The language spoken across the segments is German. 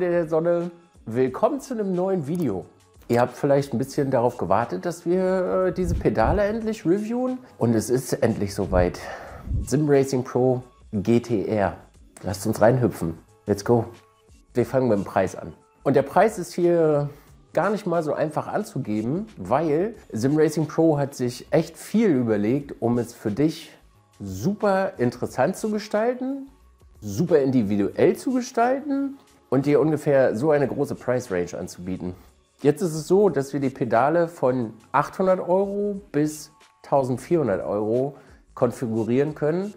Freunde der Sonne. Willkommen zu einem neuen Video. Ihr habt vielleicht ein bisschen darauf gewartet, dass wir äh, diese Pedale endlich reviewen. Und es ist endlich soweit. Sim Racing Pro GTR. Lasst uns reinhüpfen. Let's go. Wir fangen mit dem Preis an. Und der Preis ist hier gar nicht mal so einfach anzugeben, weil Sim Racing Pro hat sich echt viel überlegt, um es für dich super interessant zu gestalten, super individuell zu gestalten und dir ungefähr so eine große Price Range anzubieten. Jetzt ist es so, dass wir die Pedale von 800 Euro bis 1400 Euro konfigurieren können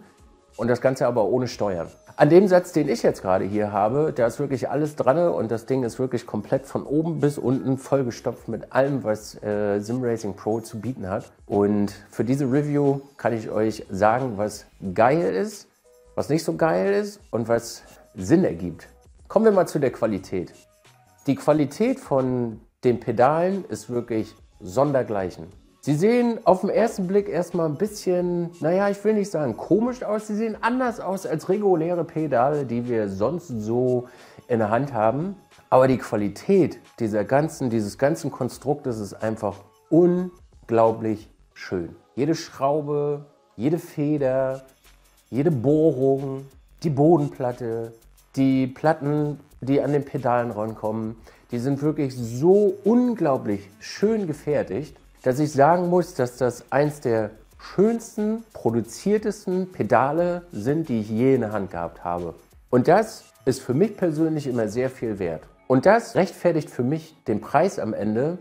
und das Ganze aber ohne Steuern. An dem Satz, den ich jetzt gerade hier habe, da ist wirklich alles dran und das Ding ist wirklich komplett von oben bis unten vollgestopft mit allem, was äh, SimRacing Pro zu bieten hat. Und für diese Review kann ich euch sagen, was geil ist was nicht so geil ist und was Sinn ergibt. Kommen wir mal zu der Qualität. Die Qualität von den Pedalen ist wirklich sondergleichen. Sie sehen auf den ersten Blick erstmal ein bisschen, naja, ich will nicht sagen komisch aus, sie sehen anders aus als reguläre Pedale, die wir sonst so in der Hand haben. Aber die Qualität dieser ganzen, dieses ganzen Konstruktes ist einfach unglaublich schön. Jede Schraube, jede Feder, jede Bohrung, die Bodenplatte, die Platten, die an den Pedalen rankommen, die sind wirklich so unglaublich schön gefertigt, dass ich sagen muss, dass das eins der schönsten, produziertesten Pedale sind, die ich je in der Hand gehabt habe. Und das ist für mich persönlich immer sehr viel wert. Und das rechtfertigt für mich den Preis am Ende,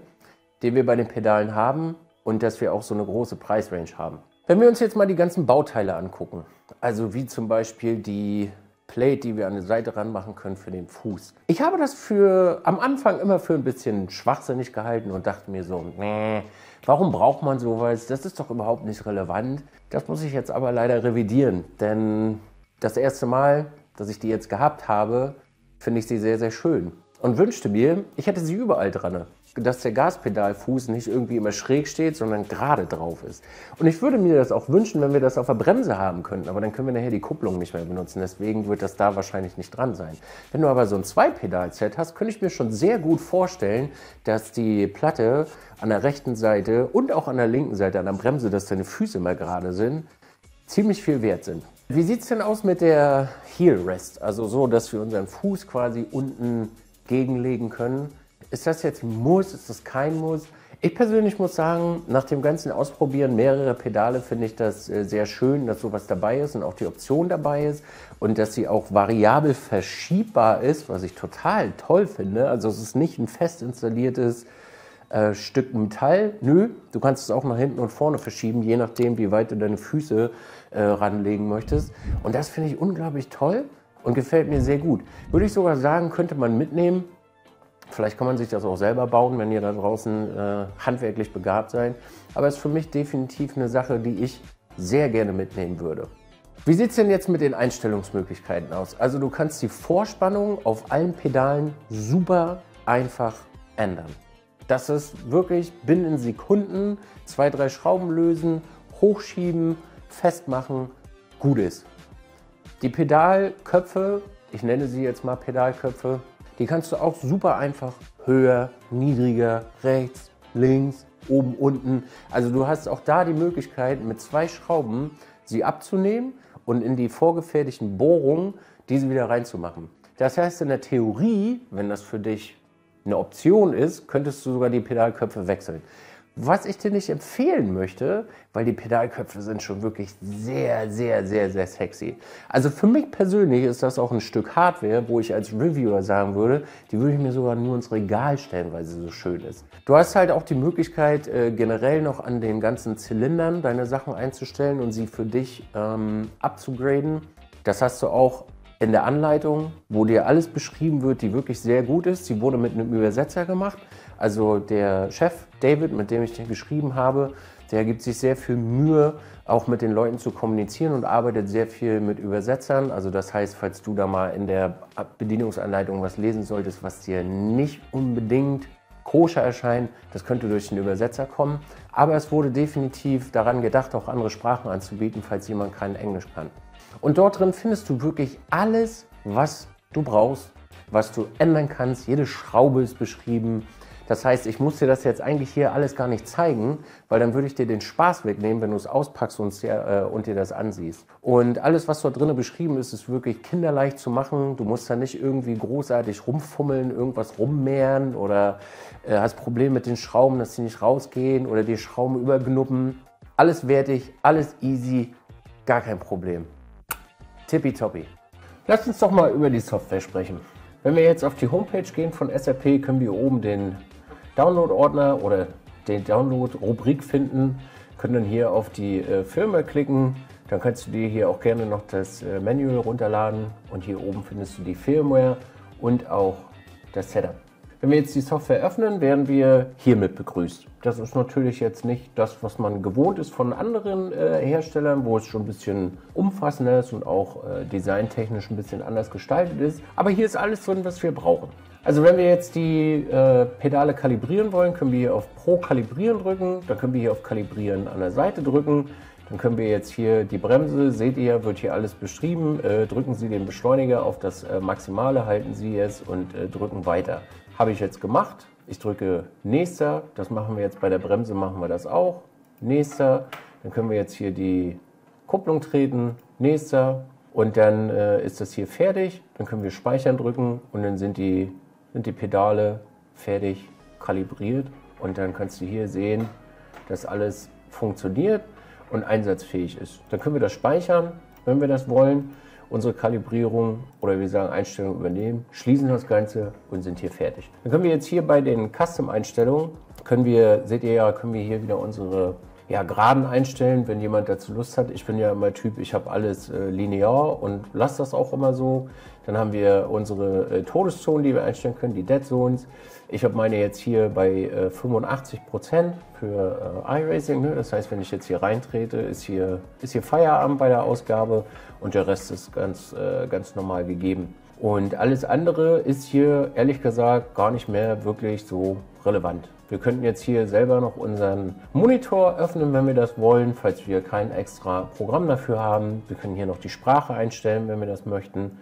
den wir bei den Pedalen haben und dass wir auch so eine große Preisrange haben. Wenn wir uns jetzt mal die ganzen Bauteile angucken, also wie zum Beispiel die Plate, die wir an die Seite ranmachen können für den Fuß. Ich habe das für am Anfang immer für ein bisschen schwachsinnig gehalten und dachte mir so, nee, warum braucht man sowas? Das ist doch überhaupt nicht relevant. Das muss ich jetzt aber leider revidieren, denn das erste Mal, dass ich die jetzt gehabt habe, finde ich sie sehr, sehr schön und wünschte mir, ich hätte sie überall dran dass der Gaspedalfuß nicht irgendwie immer schräg steht, sondern gerade drauf ist. Und ich würde mir das auch wünschen, wenn wir das auf der Bremse haben könnten, aber dann können wir nachher die Kupplung nicht mehr benutzen. Deswegen wird das da wahrscheinlich nicht dran sein. Wenn du aber so ein Zweipedal-Set hast, könnte ich mir schon sehr gut vorstellen, dass die Platte an der rechten Seite und auch an der linken Seite an der Bremse, dass deine Füße immer gerade sind, ziemlich viel wert sind. Wie sieht es denn aus mit der Heel Rest? Also so, dass wir unseren Fuß quasi unten gegenlegen können. Ist das jetzt ein Muss? Ist das kein Muss? Ich persönlich muss sagen, nach dem ganzen Ausprobieren mehrere Pedale finde ich das äh, sehr schön, dass sowas dabei ist und auch die Option dabei ist und dass sie auch variabel verschiebbar ist, was ich total toll finde. Also es ist nicht ein fest installiertes äh, Stück Metall. Nö, du kannst es auch nach hinten und vorne verschieben, je nachdem, wie weit du deine Füße äh, ranlegen möchtest. Und das finde ich unglaublich toll und gefällt mir sehr gut. Würde ich sogar sagen, könnte man mitnehmen Vielleicht kann man sich das auch selber bauen, wenn ihr da draußen äh, handwerklich begabt seid. Aber es ist für mich definitiv eine Sache, die ich sehr gerne mitnehmen würde. Wie sieht es denn jetzt mit den Einstellungsmöglichkeiten aus? Also du kannst die Vorspannung auf allen Pedalen super einfach ändern. Das ist wirklich binnen Sekunden zwei, drei Schrauben lösen, hochschieben, festmachen, gut ist. Die Pedalköpfe, ich nenne sie jetzt mal Pedalköpfe, die kannst du auch super einfach höher, niedriger, rechts, links, oben, unten. Also du hast auch da die Möglichkeit, mit zwei Schrauben sie abzunehmen und in die vorgefertigten Bohrungen diese wieder reinzumachen. Das heißt, in der Theorie, wenn das für dich eine Option ist, könntest du sogar die Pedalköpfe wechseln. Was ich dir nicht empfehlen möchte, weil die Pedalköpfe sind schon wirklich sehr, sehr, sehr, sehr sexy. Also für mich persönlich ist das auch ein Stück Hardware, wo ich als Reviewer sagen würde, die würde ich mir sogar nur ins Regal stellen, weil sie so schön ist. Du hast halt auch die Möglichkeit, äh, generell noch an den ganzen Zylindern deine Sachen einzustellen und sie für dich ähm, abzugraden. Das hast du auch in der Anleitung, wo dir alles beschrieben wird, die wirklich sehr gut ist. Sie wurde mit einem Übersetzer gemacht. Also der Chef David, mit dem ich den geschrieben habe, der gibt sich sehr viel Mühe, auch mit den Leuten zu kommunizieren und arbeitet sehr viel mit Übersetzern. Also das heißt, falls du da mal in der Bedienungsanleitung was lesen solltest, was dir nicht unbedingt koscher erscheinen. Das könnte durch den Übersetzer kommen. Aber es wurde definitiv daran gedacht, auch andere Sprachen anzubieten, falls jemand kein Englisch kann. Und dort drin findest du wirklich alles, was du brauchst, was du ändern kannst. Jede Schraube ist beschrieben. Das heißt, ich muss dir das jetzt eigentlich hier alles gar nicht zeigen, weil dann würde ich dir den Spaß wegnehmen, wenn du es auspackst und, dir, äh, und dir das ansiehst. Und alles, was dort drinnen beschrieben ist, ist wirklich kinderleicht zu machen. Du musst da nicht irgendwie großartig rumfummeln, irgendwas rummehren oder äh, hast Probleme mit den Schrauben, dass sie nicht rausgehen oder die Schrauben übergnuppen. Alles wertig, alles easy, gar kein Problem. Tippitoppi. Lass uns doch mal über die Software sprechen. Wenn wir jetzt auf die Homepage gehen von SAP, können wir oben den Download-Ordner oder den Download-Rubrik finden, können dann hier auf die äh, Firma klicken. Dann kannst du dir hier auch gerne noch das äh, Manual runterladen und hier oben findest du die Firmware und auch das Setup. Wenn wir jetzt die Software öffnen, werden wir hiermit begrüßt. Das ist natürlich jetzt nicht das, was man gewohnt ist von anderen äh, Herstellern, wo es schon ein bisschen umfassender ist und auch äh, designtechnisch ein bisschen anders gestaltet ist. Aber hier ist alles drin, was wir brauchen. Also wenn wir jetzt die äh, Pedale kalibrieren wollen, können wir hier auf Pro Kalibrieren drücken. Dann können wir hier auf Kalibrieren an der Seite drücken. Dann können wir jetzt hier die Bremse, seht ihr, wird hier alles beschrieben. Äh, drücken Sie den Beschleuniger auf das äh, Maximale, halten Sie es und äh, drücken weiter. Habe ich jetzt gemacht. Ich drücke nächster. Das machen wir jetzt bei der Bremse, machen wir das auch. Nächster. Dann können wir jetzt hier die Kupplung treten. Nächster. Und dann äh, ist das hier fertig. Dann können wir Speichern drücken und dann sind die, sind die Pedale fertig kalibriert. Und dann kannst du hier sehen, dass alles funktioniert und einsatzfähig ist. Dann können wir das speichern, wenn wir das wollen unsere Kalibrierung oder wir sagen Einstellungen übernehmen, schließen das Ganze und sind hier fertig. Dann können wir jetzt hier bei den Custom-Einstellungen, können wir, seht ihr ja, können wir hier wieder unsere ja, Geraden einstellen, wenn jemand dazu Lust hat. Ich bin ja immer Typ, ich habe alles äh, linear und lasse das auch immer so. Dann haben wir unsere äh, Todeszonen, die wir einstellen können, die Dead Zones. Ich habe meine jetzt hier bei äh, 85% für äh, iRacing. Ne? Das heißt, wenn ich jetzt hier reintrete, ist hier, ist hier Feierabend bei der Ausgabe und der Rest ist ganz, äh, ganz normal gegeben. Und alles andere ist hier ehrlich gesagt gar nicht mehr wirklich so relevant. Wir könnten jetzt hier selber noch unseren Monitor öffnen, wenn wir das wollen, falls wir kein extra Programm dafür haben. Wir können hier noch die Sprache einstellen, wenn wir das möchten.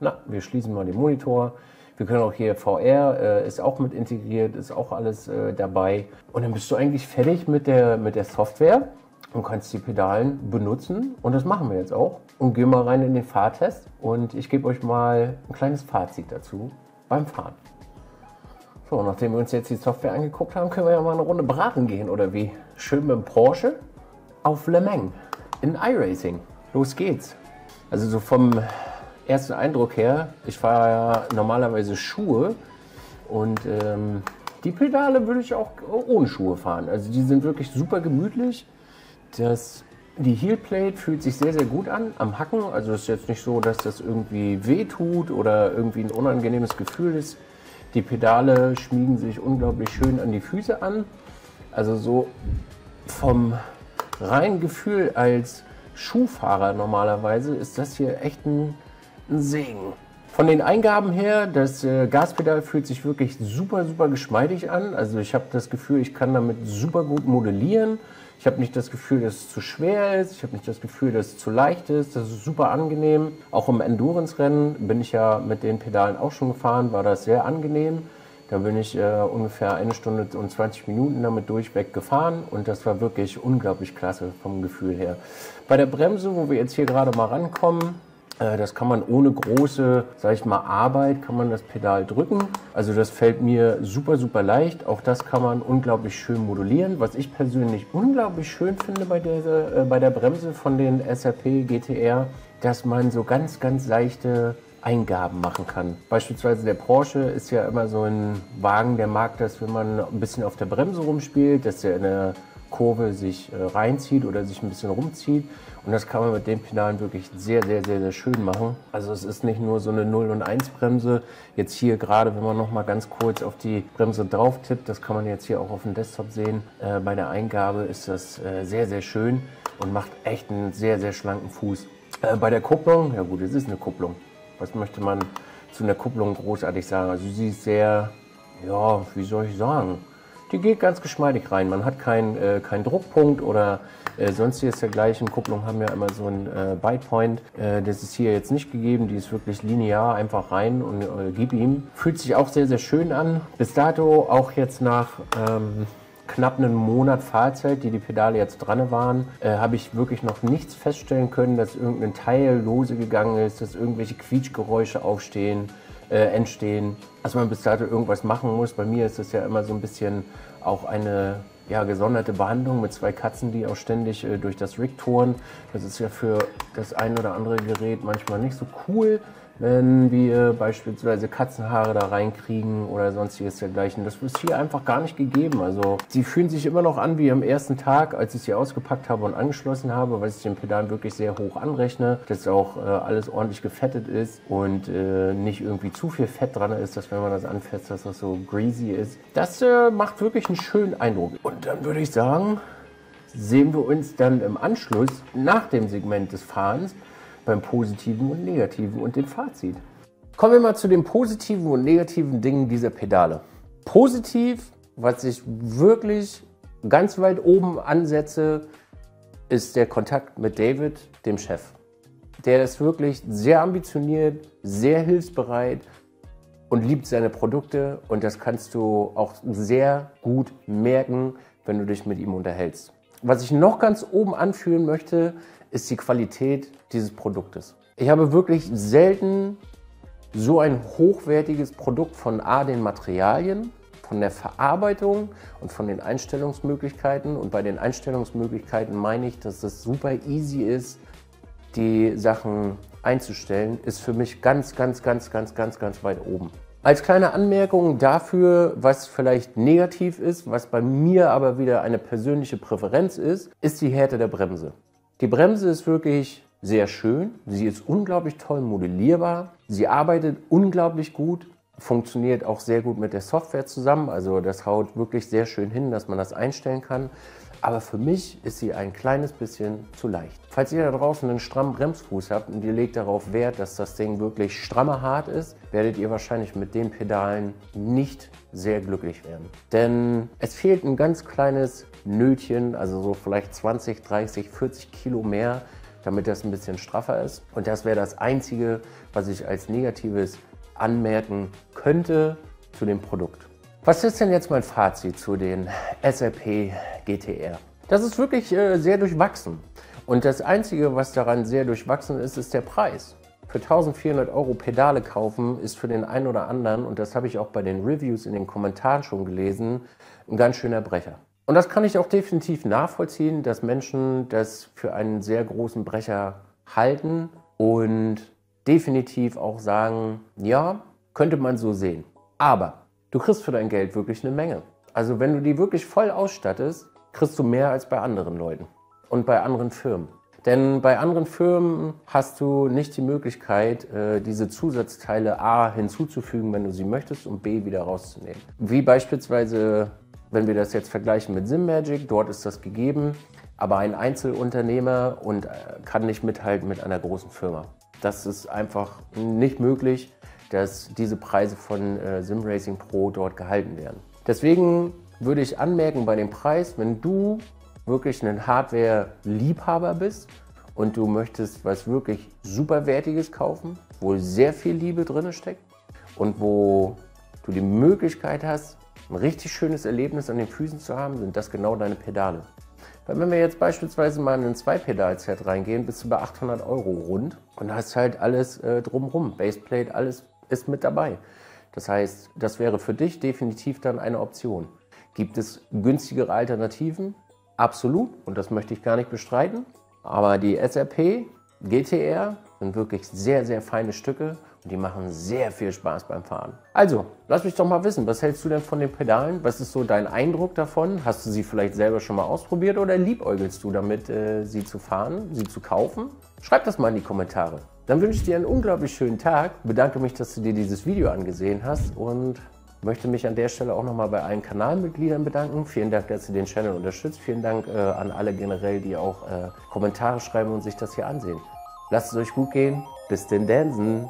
Na, wir schließen mal den Monitor. Wir können auch hier VR, äh, ist auch mit integriert, ist auch alles äh, dabei. Und dann bist du eigentlich fertig mit der, mit der Software und kannst die Pedalen benutzen. Und das machen wir jetzt auch. Und gehen mal rein in den Fahrtest. Und ich gebe euch mal ein kleines Fazit dazu beim Fahren. So, nachdem wir uns jetzt die Software angeguckt haben, können wir ja mal eine Runde beraten gehen, oder wie? Schön mit dem Porsche auf Le Mans in iRacing. Los geht's. Also so vom ersten Eindruck her, ich fahre ja normalerweise Schuhe und ähm, die Pedale würde ich auch ohne Schuhe fahren. Also die sind wirklich super gemütlich. Das, die Heelplate fühlt sich sehr, sehr gut an am Hacken. Also es ist jetzt nicht so, dass das irgendwie weh tut oder irgendwie ein unangenehmes Gefühl ist. Die Pedale schmiegen sich unglaublich schön an die Füße an. Also so vom reinen Gefühl als Schuhfahrer normalerweise ist das hier echt ein ein Segen. Von den Eingaben her, das äh, Gaspedal fühlt sich wirklich super, super geschmeidig an. Also ich habe das Gefühl, ich kann damit super gut modellieren. Ich habe nicht das Gefühl, dass es zu schwer ist. Ich habe nicht das Gefühl, dass es zu leicht ist. Das ist super angenehm. Auch im Endurance-Rennen bin ich ja mit den Pedalen auch schon gefahren, war das sehr angenehm. Da bin ich äh, ungefähr eine Stunde und 20 Minuten damit durchweg gefahren und das war wirklich unglaublich klasse vom Gefühl her. Bei der Bremse, wo wir jetzt hier gerade mal rankommen, das kann man ohne große, sag ich mal, Arbeit, kann man das Pedal drücken. Also das fällt mir super, super leicht. Auch das kann man unglaublich schön modulieren. Was ich persönlich unglaublich schön finde bei der, äh, bei der Bremse von den SRP GTR, dass man so ganz, ganz leichte Eingaben machen kann. Beispielsweise der Porsche ist ja immer so ein Wagen, der mag das, wenn man ein bisschen auf der Bremse rumspielt, dass er in der Kurve sich äh, reinzieht oder sich ein bisschen rumzieht. Und das kann man mit den Pedalen wirklich sehr, sehr, sehr, sehr schön machen. Also es ist nicht nur so eine 0 und 1 Bremse. Jetzt hier gerade, wenn man noch mal ganz kurz auf die Bremse drauf tippt, das kann man jetzt hier auch auf dem Desktop sehen. Äh, bei der Eingabe ist das äh, sehr, sehr schön und macht echt einen sehr, sehr schlanken Fuß. Äh, bei der Kupplung, ja gut, es ist eine Kupplung. Was möchte man zu einer Kupplung großartig sagen? Also sie ist sehr ja, wie soll ich sagen, die geht ganz geschmeidig rein. Man hat keinen äh, kein Druckpunkt oder äh, sonstiges dergleichen. Kupplungen haben ja immer so einen äh, Bite Äh, das ist hier jetzt nicht gegeben. Die ist wirklich linear, einfach rein und äh, gib ihm. Fühlt sich auch sehr, sehr schön an. Bis dato auch jetzt nach ähm, knapp einen Monat Fahrzeit, die die Pedale jetzt dran waren, äh, habe ich wirklich noch nichts feststellen können, dass irgendein Teil lose gegangen ist, dass irgendwelche Quietschgeräusche aufstehen äh, entstehen, dass man bis dato irgendwas machen muss. Bei mir ist das ja immer so ein bisschen auch eine ja, gesonderte Behandlung mit zwei Katzen, die auch ständig äh, durch das Rig touren. Das ist ja für das ein oder andere Gerät manchmal nicht so cool wenn wir beispielsweise Katzenhaare da reinkriegen oder sonstiges dergleichen. Das ist hier einfach gar nicht gegeben. Also sie fühlen sich immer noch an wie am ersten Tag, als ich sie ausgepackt habe und angeschlossen habe, weil ich den Pedal wirklich sehr hoch anrechne, dass auch äh, alles ordentlich gefettet ist und äh, nicht irgendwie zu viel Fett dran ist, dass wenn man das anfasst, dass das so greasy ist. Das äh, macht wirklich einen schönen Eindruck. Und dann würde ich sagen, sehen wir uns dann im Anschluss nach dem Segment des Fahrens beim Positiven und Negativen und dem Fazit. Kommen wir mal zu den positiven und negativen Dingen dieser Pedale. Positiv, was ich wirklich ganz weit oben ansetze, ist der Kontakt mit David, dem Chef. Der ist wirklich sehr ambitioniert, sehr hilfsbereit und liebt seine Produkte und das kannst du auch sehr gut merken, wenn du dich mit ihm unterhältst. Was ich noch ganz oben anführen möchte, ist die Qualität dieses Produktes. Ich habe wirklich selten so ein hochwertiges Produkt von A, den Materialien, von der Verarbeitung und von den Einstellungsmöglichkeiten. Und bei den Einstellungsmöglichkeiten meine ich, dass es super easy ist, die Sachen einzustellen, ist für mich ganz, ganz, ganz, ganz, ganz, ganz weit oben. Als kleine Anmerkung dafür, was vielleicht negativ ist, was bei mir aber wieder eine persönliche Präferenz ist, ist die Härte der Bremse. Die Bremse ist wirklich sehr schön. Sie ist unglaublich toll modellierbar. Sie arbeitet unglaublich gut. Funktioniert auch sehr gut mit der Software zusammen. Also das haut wirklich sehr schön hin, dass man das einstellen kann. Aber für mich ist sie ein kleines bisschen zu leicht. Falls ihr da draußen einen strammen Bremsfuß habt und ihr legt darauf Wert, dass das Ding wirklich strammer hart ist, werdet ihr wahrscheinlich mit den Pedalen nicht sehr glücklich werden. Denn es fehlt ein ganz kleines Nötchen, also so vielleicht 20, 30, 40 Kilo mehr, damit das ein bisschen straffer ist. Und das wäre das Einzige, was ich als Negatives anmerken könnte zu dem Produkt. Was ist denn jetzt mein Fazit zu den SRP GTR? Das ist wirklich äh, sehr durchwachsen. Und das Einzige, was daran sehr durchwachsen ist, ist der Preis. Für 1400 Euro Pedale kaufen ist für den einen oder anderen, und das habe ich auch bei den Reviews in den Kommentaren schon gelesen, ein ganz schöner Brecher. Und das kann ich auch definitiv nachvollziehen, dass Menschen das für einen sehr großen Brecher halten und definitiv auch sagen, ja, könnte man so sehen. Aber du kriegst für dein Geld wirklich eine Menge. Also wenn du die wirklich voll ausstattest, kriegst du mehr als bei anderen Leuten und bei anderen Firmen. Denn bei anderen Firmen hast du nicht die Möglichkeit, äh, diese Zusatzteile A hinzuzufügen, wenn du sie möchtest, und B wieder rauszunehmen. Wie beispielsweise wenn wir das jetzt vergleichen mit SimMagic, dort ist das gegeben, aber ein Einzelunternehmer und äh, kann nicht mithalten mit einer großen Firma. Das ist einfach nicht möglich, dass diese Preise von äh, SimRacing Pro dort gehalten werden. Deswegen würde ich anmerken bei dem Preis, wenn du wirklich ein Hardware-Liebhaber bist und du möchtest was wirklich superwertiges kaufen, wo sehr viel Liebe drin steckt und wo du die Möglichkeit hast, ein richtig schönes Erlebnis an den Füßen zu haben, sind das genau deine Pedale. Weil wenn wir jetzt beispielsweise mal in ein Zwei-Pedal-Set reingehen, bist du bei 800 Euro rund und hast halt alles äh, drumrum. Baseplate, alles ist mit dabei. Das heißt, das wäre für dich definitiv dann eine Option. Gibt es günstigere Alternativen? Absolut. Und das möchte ich gar nicht bestreiten. Aber die SRP GTR sind wirklich sehr, sehr feine Stücke und die machen sehr viel Spaß beim Fahren. Also, lass mich doch mal wissen, was hältst du denn von den Pedalen? Was ist so dein Eindruck davon? Hast du sie vielleicht selber schon mal ausprobiert oder liebäugelst du damit, äh, sie zu fahren, sie zu kaufen? Schreib das mal in die Kommentare. Dann wünsche ich dir einen unglaublich schönen Tag, bedanke mich, dass du dir dieses Video angesehen hast und möchte mich an der Stelle auch nochmal bei allen Kanalmitgliedern bedanken. Vielen Dank, dass ihr den Channel unterstützt. Vielen Dank äh, an alle generell, die auch äh, Kommentare schreiben und sich das hier ansehen. Lasst es euch gut gehen. Bis den Dansen.